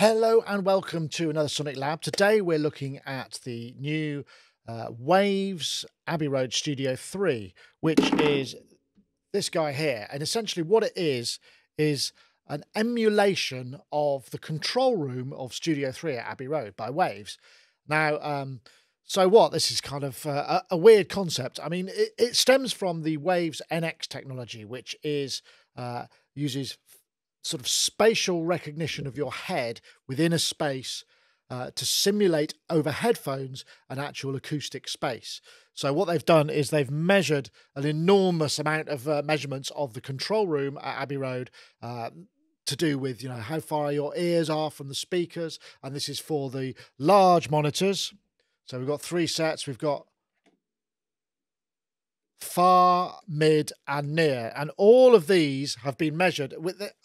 Hello and welcome to another Sonic Lab. Today we're looking at the new uh, Waves Abbey Road Studio 3, which is this guy here. And essentially, what it is, is an emulation of the control room of Studio 3 at Abbey Road by Waves. Now, um, so what? This is kind of uh, a, weird concept. I mean, it, it, stems from the Waves NX technology, which is uh, uses sort of spatial recognition of your head within a space uh, to simulate over headphones an actual acoustic space. So what they've done is they've measured an enormous amount of uh, measurements of the control room at Abbey Road. Uh, to do with you know how far your ears are from the speakers and this is for the large monitors so we've got three sets we've got far, mid, and near. And all of these have been measured.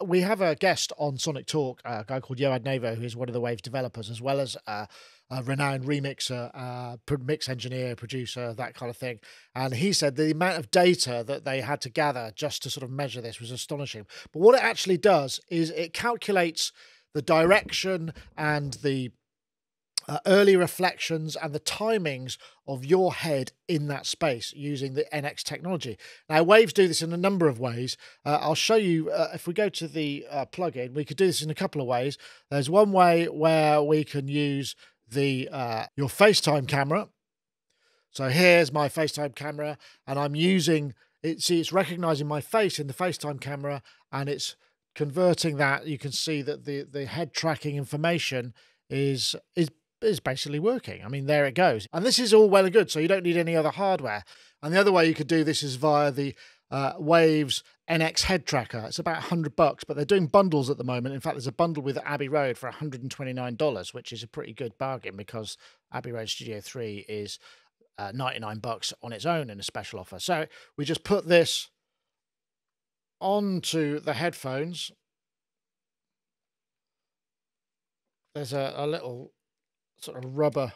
We have a guest on Sonic Talk, a guy called Yoad Nevo, who's one of the Waves developers, as well as a, a renowned remixer, uh, mix engineer, producer, that kind of thing. And he said the amount of data that they had to gather just to sort of measure this was astonishing. But what it actually does is it calculates the direction and the uh, early reflections and the timings of your head in that space using the NX technology. Now, Waves do this in a number of ways. Uh, I'll show you uh, if we go to the uh, plugin, we could do this in a couple of ways. There's one way where we can use the uh, your FaceTime camera. So here's my FaceTime camera, and I'm using it. See, it's recognizing my face in the FaceTime camera, and it's converting that. You can see that the the head tracking information is is is basically working. I mean, there it goes. And this is all well and good, so you don't need any other hardware. And the other way you could do this is via the uh, Waves NX head tracker. It's about 100 bucks, but they're doing bundles at the moment. In fact, there's a bundle with Abbey Road for $129, which is a pretty good bargain because Abbey Road Studio 3 is uh, 99 bucks on its own in a special offer. So we just put this onto the headphones. There's a, a little sort of rubber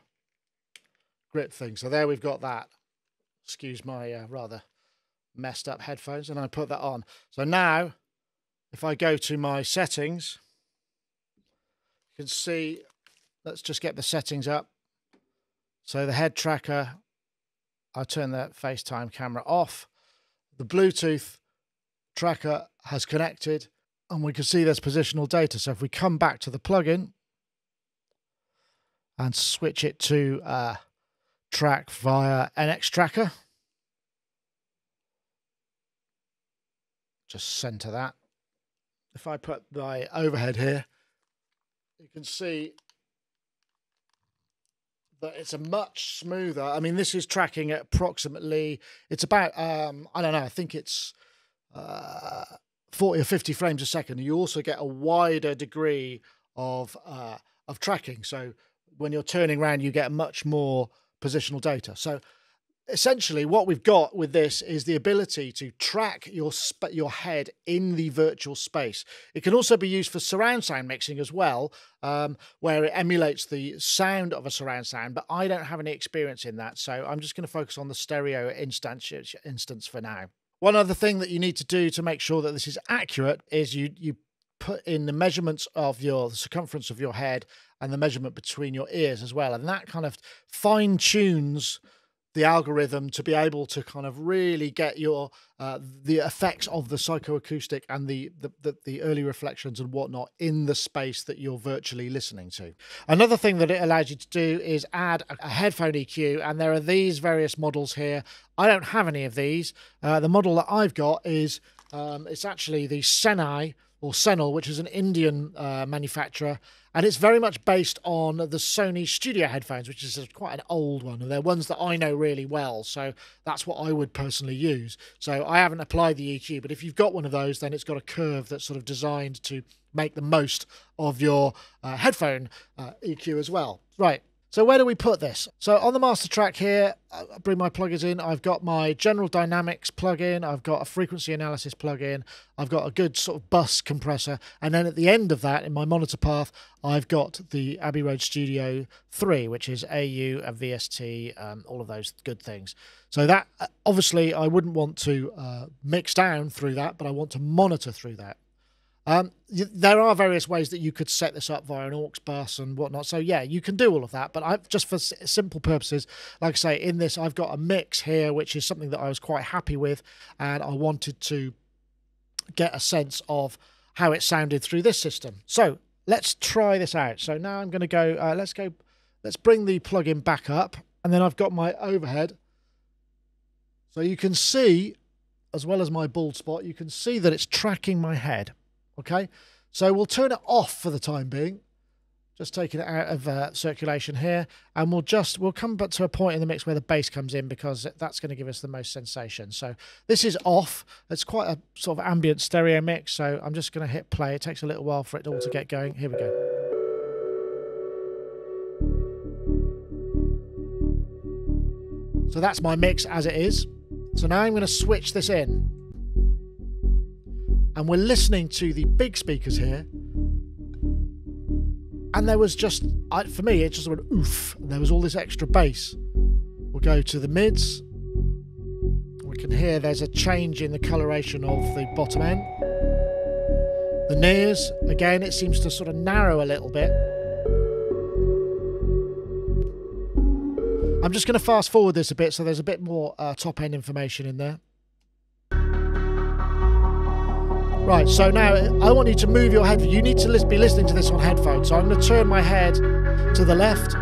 grip thing. So there we've got that. Excuse my uh, rather messed up headphones. And I put that on. So now, if I go to my settings, you can see, let's just get the settings up. So the head tracker, I turn the FaceTime camera off. The Bluetooth tracker has connected and we can see there's positional data. So if we come back to the plugin, and switch it to uh, track via NX Tracker. Just center that. If I put my overhead here, you can see that it's a much smoother. I mean, this is tracking at approximately, it's about, um, I don't know, I think it's uh, 40 or 50 frames a second. You also get a wider degree of, uh, of tracking. So when you're turning around, you get much more positional data. So essentially what we've got with this is the ability to track your your head in the virtual space. It can also be used for surround sound mixing as well, um, where it emulates the sound of a surround sound. But I don't have any experience in that, so I'm just going to focus on the stereo instance instance for now. One other thing that you need to do to make sure that this is accurate is you you put in the measurements of your the circumference of your head and the measurement between your ears as well. And that kind of fine tunes the algorithm to be able to kind of really get your uh, the effects of the psychoacoustic and the, the, the the early reflections and whatnot in the space that you're virtually listening to. Another thing that it allows you to do is add a, headphone EQ, and there are these various models here. I don't have any of these. Uh, the model that I've got is um, it's actually the Senal or Senel, which is an Indian uh, manufacturer, and it's very much based on the Sony Studio headphones, which is quite an old one, and they're ones that I know really well. So that's what I would personally use. So I haven't applied the EQ, but if you've got one of those, then it's got a curve that's sort of designed to make the most of your uh, headphone uh, EQ as well. Right. So where do we put this? So on the master track here, I bring my plugins in. I've got my general dynamics plugin. I've got a frequency analysis plugin. I've got a good sort of bus compressor. And then at the end of that, in my monitor path, I've got the Abbey Road Studio 3, which is AU and VST, um, all of those good things. So that, uh, obviously, I wouldn't want to uh, mix down through that, but I want to monitor through that. Um, there are various ways that you could set this up via an aux bus and whatnot. So yeah, you can do all of that. But I just for simple purposes, like I say, in this I've got a mix here, which is something that I was quite happy with, and I wanted to get a sense of how it sounded through this system. So let's try this out. So now I'm going to go. Uh, let's go. Let's bring the plugin back up, and then I've got my overhead. So you can see, as well as my bald spot, you can see that it's tracking my head. Okay, so we'll turn it off for the time being. Just taking it out of uh, circulation here, and we'll just we'll come back to a point in the mix where the bass comes in because that's going to give us the most sensation. So this is off. It's quite a sort of ambient stereo mix. So I'm just going to hit play. It takes a little while for it all to get going. Here we go. So that's my mix as it is. So now I'm going to switch this in and we're listening to the big speakers here. And there was just, for me, it just went oof. There was all this extra bass. We'll go to the mids. We can hear there's a change in the coloration of the bottom end. The nears, again, it seems to sort of narrow a little bit. I'm just going to fast forward this a bit so there's a bit more uh, top end information in there. Right, so now I want you to move your head. You need to be listening to this on headphones. So I'm going to turn my head to the left.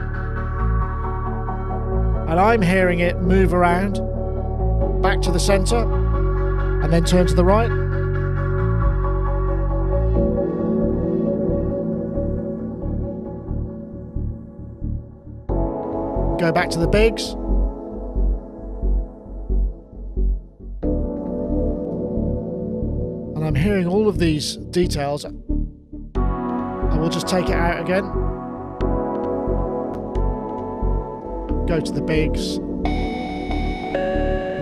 And I'm hearing it move around back to the center and then turn to the right. Go back to the bigs. Hearing all of these details. I will just take it out again. Go to the bigs.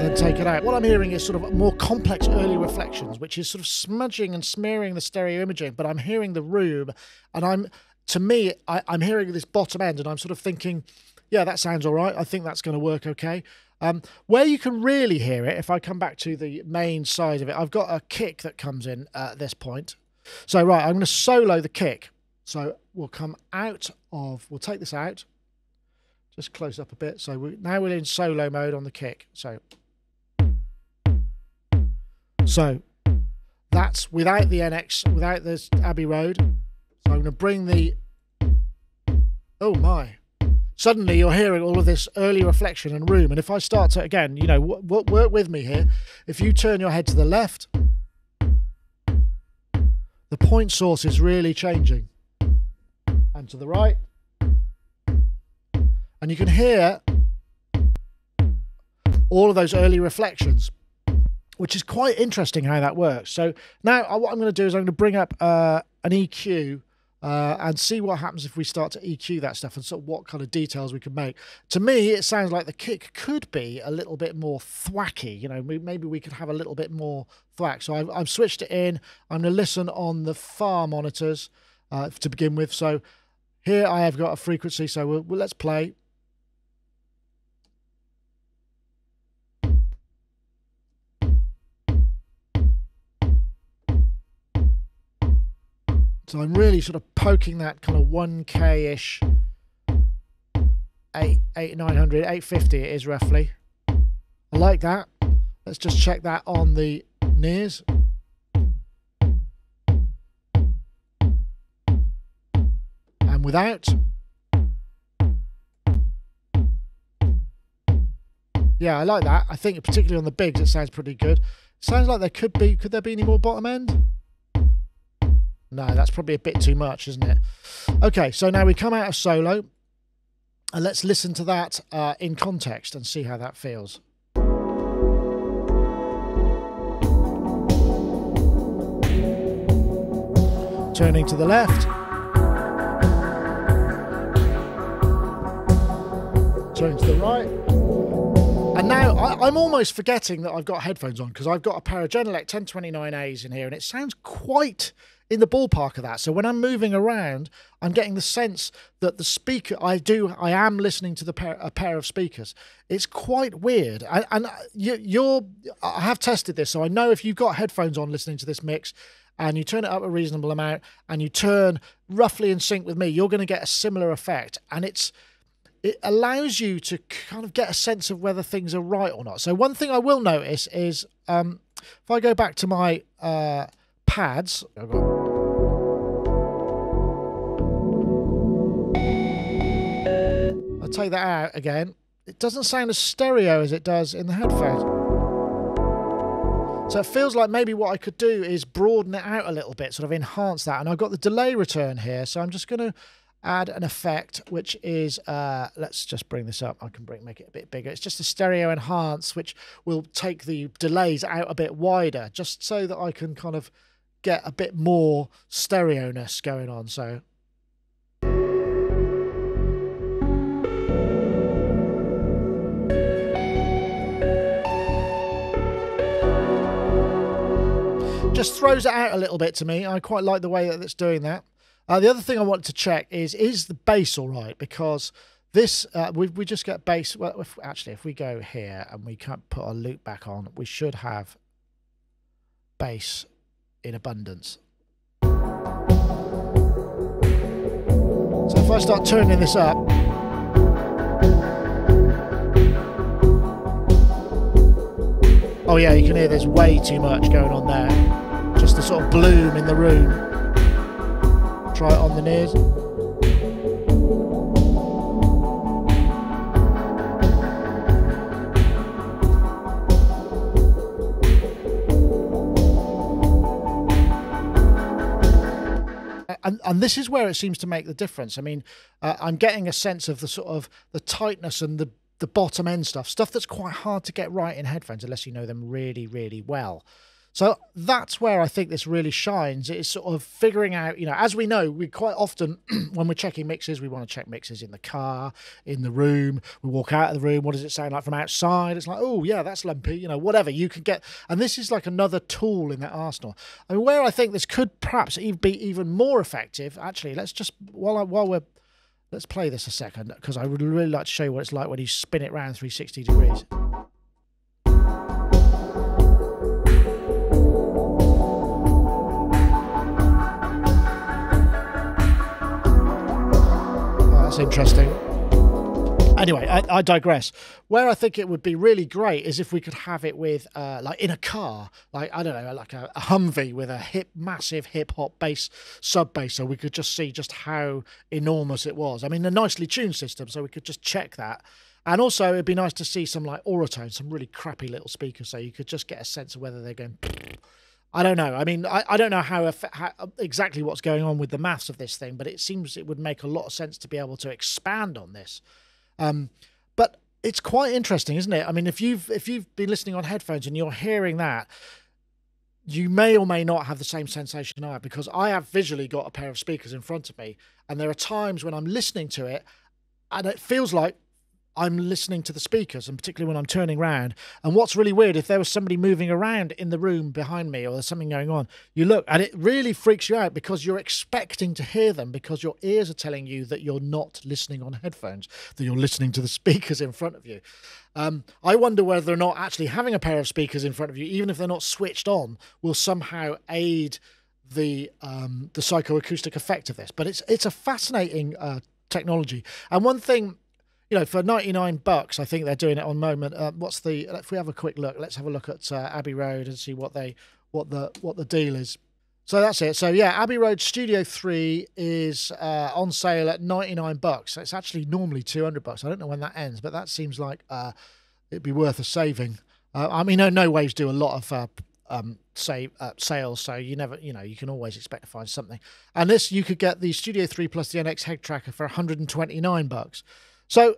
Then take it out. What I'm hearing is sort of more complex early reflections, which is sort of smudging and smearing the stereo imaging, but I'm hearing the room and I'm to me, I, I'm hearing this bottom end and I'm sort of thinking, yeah, that sounds all right. I think that's going to work okay. Um, where you can really hear it, if I come back to the main side of it, I've got a kick that comes in at this point. So, right, I'm going to solo the kick. So we'll come out of, we'll take this out, just close up a bit. So we, now we're in solo mode on the kick. So, so that's without the NX, without this Abbey Road. So I'm going to bring the, oh my, suddenly you're hearing all of this early reflection and room. And if I start to, again, you know, work with me here. If you turn your head to the left, the point source is really changing. And to the right. And you can hear all of those early reflections, which is quite interesting how that works. So now uh, what I'm going to do is I'm going to bring up uh, an EQ uh, and see what happens if we start to EQ that stuff and sort of what kind of details we can make. To me, it sounds like the kick could be a little bit more thwacky. You know, maybe we could have a little bit more thwack. So I've, I've switched it in. I'm going to listen on the far monitors uh, to begin with. So here I have got a frequency. So we'll, let's play. So I'm really sort of poking that kind of 1k ish, 8, 8, 900, 850 it is roughly. I like that. Let's just check that on the nears. And without. Yeah, I like that. I think particularly on the bigs, it sounds pretty good. Sounds like there could be, could there be any more bottom end? No, that's probably a bit too much, isn't it? Okay, so now we come out of solo and let's listen to that uh, in context and see how that feels. Turning to the left. Turning to the right. And now I, am almost forgetting that I've got headphones on because I've got a pair of Genelec 1029As in here and it sounds quite in the ballpark of that. So when I'm moving around, I'm getting the sense that the speaker I do I am listening to the pair, a pair of speakers. It's quite weird, and, and you, you're I have tested this, so I know if you've got headphones on listening to this mix, and you turn it up a reasonable amount and you turn roughly in sync with me, you're going to get a similar effect. And it's it allows you to kind of get a sense of whether things are right or not. So one thing I will notice is um, if I go back to my uh, pads, take that out again. It doesn't sound as stereo as it does in the headphones. So it feels like maybe what I could do is broaden it out a little bit, sort of enhance that. And I've got the delay return here, so I'm just going to add an effect which is uh, let's just bring this up I can bring make it a bit bigger it's just a stereo enhance which will take the delays out a bit wider just so that I can kind of get a bit more stereo-ness going on so just throws it out a little bit to me I quite like the way that it's doing that uh, the other thing I want to check is is the bass all right? Because this uh, we we just get bass. Well, if, actually, if we go here and we can't put our loop back on, we should have bass in abundance. So if I start turning this up. Oh yeah, you can hear there's way too much going on there. Just the sort of bloom in the room. Try it on the knees. And, and this is where it seems to make the difference. I mean, uh, I'm getting a sense of the sort of the tightness and the the bottom end stuff, stuff that's quite hard to get right in headphones unless you know them really, really well. So that's where I think this really shines. It's sort of figuring out, you know, as we know, we quite often, when we're checking mixes, we want to check mixes in the car, in the room. We walk out of the room. What does it sound like from outside? It's like, oh, yeah, that's lumpy, you know, whatever. You can get, and this is like another tool in that arsenal. I mean, where I think this could perhaps be even more effective, actually, let's just, while, I, while we're, let's play this a second, because I would really like to show you what it's like when you spin it around 360 degrees. That's interesting. Anyway, I, I, digress. Where I think it would be really great is if we could have it with, uh, like in a car, like I don't know, like a, a Humvee with a hip, massive hip hop bass, sub bass, so we could just see just how enormous it was. I mean, a nicely tuned system, so we could just check that. And also, it'd be nice to see some like Auratone, some really crappy little speakers, so you could just get a sense of whether they're going. I don't know. I mean, I, I don't know how, how, exactly what's going on with the maths of this thing, but it seems it would make a lot of sense to be able to expand on this. Um, but it's quite interesting, isn't it? I mean, if you've if you've been listening on headphones and you're hearing that, you may or may not have the same sensation I have because I have visually got a pair of speakers in front of me, and there are times when I'm listening to it, and it feels like I'm listening to the speakers, and particularly when I'm turning around. And what's really weird, if there was somebody moving around in the room behind me or there's something going on, you look and it really freaks you out because you're expecting to hear them because your ears are telling you that you're not listening on headphones, that you're listening to the speakers in front of you. Um, I wonder whether or not actually having a pair of speakers in front of you, even if they're not switched on, will somehow aid the um, the psychoacoustic effect of this. But it's it's a fascinating uh, technology. And one thing you know, for 99 bucks, I think they're doing it on moment. Uh, what's the, if we have a quick look, let's have a look at uh, Abbey Road and see what they, what the, what the deal is. So that's it. So yeah, Abbey Road Studio 3 is uh, on sale at 99 bucks. It's actually normally 200 bucks. I don't know when that ends, but that seems like uh, it'd be worth a saving. Uh, I mean, no, no waves do a lot of uh, um, say uh, sales, so you never, you know, you can always expect to find something. And this, you could get the Studio 3 plus the NX Head Tracker for 129 bucks. So,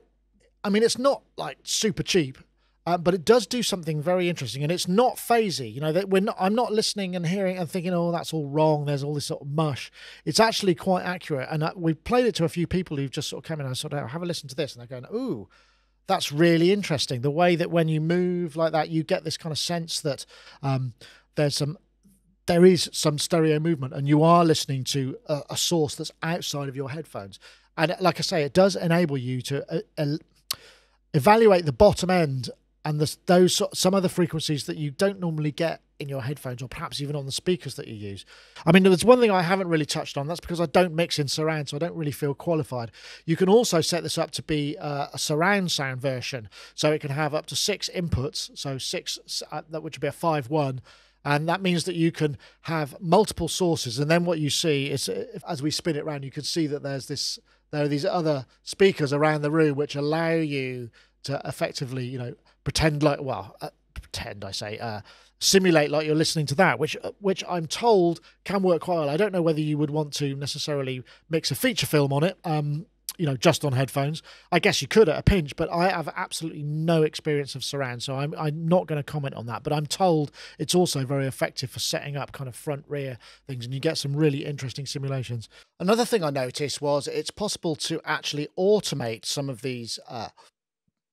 I mean, it's not like super cheap, uh, but it does do something very interesting, and it's not phasey. You know that we're not. I'm not listening and hearing and thinking, "Oh, that's all wrong." There's all this sort of mush. It's actually quite accurate, and uh, we've played it to a few people who've just sort of come in and sort of have a listen to this, and they're going, "Ooh." That's really interesting. The way that when you move like that, you get this kind of sense that um, there's some there is some stereo movement and you are listening to a, a, source that's outside of your headphones and like I say, it does enable you to uh, evaluate the bottom end and the, those some other frequencies that you don't normally get in your headphones or perhaps even on the speakers that you use. I mean, there's one thing I haven't really touched on. That's because I don't mix in surround, so I don't really feel qualified. You can also set this up to be uh, a surround sound version, so it can have up to six inputs, so six uh, that which would be a five one. And that means that you can have multiple sources, and then what you see is, as we spin it around, you can see that there's this, there are these other speakers around the room which allow you to effectively, you know, pretend like, well, uh, pretend I say, uh, simulate like you're listening to that, which uh, which I'm told can work quite well. I don't know whether you would want to necessarily mix a feature film on it. Um, you know, just on headphones. I guess you could at a pinch, but I have absolutely no experience of surround, so I'm I'm not going to comment on that. But I'm told it's also very effective for setting up kind of front rear things, and you get some really interesting simulations. Another thing I noticed was it's possible to actually automate some of these, uh,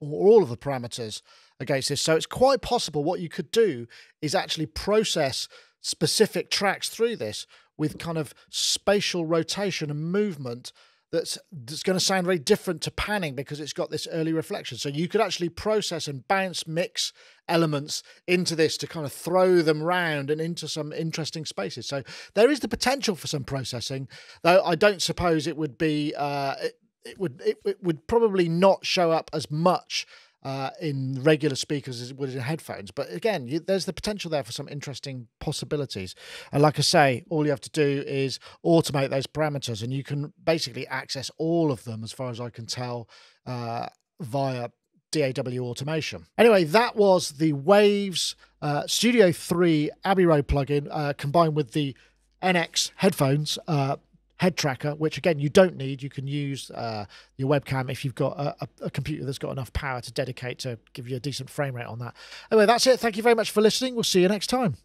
or all of the parameters against this. So it's quite possible what you could do is actually process specific tracks through this with kind of spatial rotation and movement that's that's going to sound very different to panning because it's got this early reflection. So you could actually process and bounce mix elements into this to kind of throw them round and into some interesting spaces. So there is the potential for some processing, though I don't suppose it would be uh, it, it would it, it would probably not show up as much uh, in regular speakers as it would in headphones. But again, you, there's the potential there for some interesting possibilities. And like I say, all you have to do is automate those parameters, and you can basically access all of them, as far as I can tell, uh, via DAW automation. Anyway, that was the Waves uh, Studio 3 Abbey Road plugin uh, combined with the NX headphones uh, head tracker, which again you don't need. You can use uh, your webcam if you've got a, a, computer that's got enough power to dedicate to give you a decent frame rate on that. Anyway, that's it. Thank you very much for listening. We'll see you next time.